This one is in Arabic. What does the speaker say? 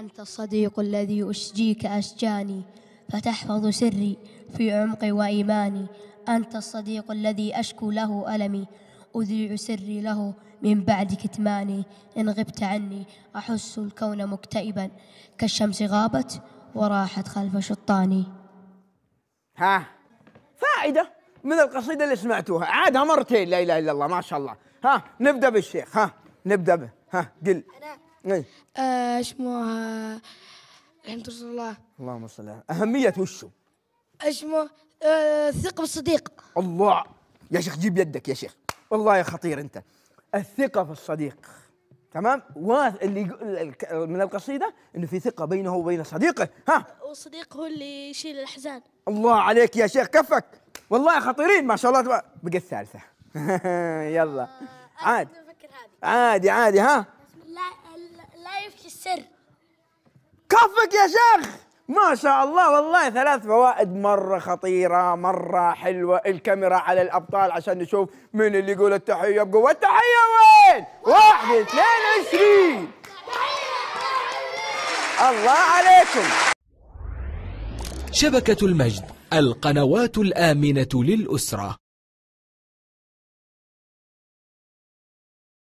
أنت الصديق الذي أشجيك أشجاني فتحفظ سري في عمقي وإيماني. أنت الصديق الذي أشكو له ألمي أذيع سري له من بعد كتماني. إن غبت عني أحس الكون مكتئبا كالشمس غابت وراحت خلف شطاني. ها فائدة من القصيدة اللي سمعتوها. عادها مرتين لا إله إلا الله ما شاء الله. ها نبدأ بالشيخ ها نبدأ به ها قل. أنا آه اسمه الحمد لله. اللهم صل على أهمية وشو؟ اسمه آه الثقة بالصديق الله. يا شيخ جيب يدك يا شيخ. والله يا خطير أنت. الثقة في الصديق. تمام؟ واللي من القصيدة إنه في ثقة بينه وبين صديقه. ها؟ والصديق هو اللي يشيل الأحزان. الله عليك يا شيخ كفك. والله خطيرين ما شاء الله تبارك بقى الثالثة. يلا. عاد. عادي عادي ها؟ السر. كفك يا شيخ! ما شاء الله والله ثلاث فوائد مرة خطيرة مرة حلوة. الكاميرا على الأبطال عشان نشوف مين اللي يقول التحية بقوة. التحية وين؟ واحد اثنين عشرين. الله عليكم. شبكة المجد القنوات الآمنة للأسرة.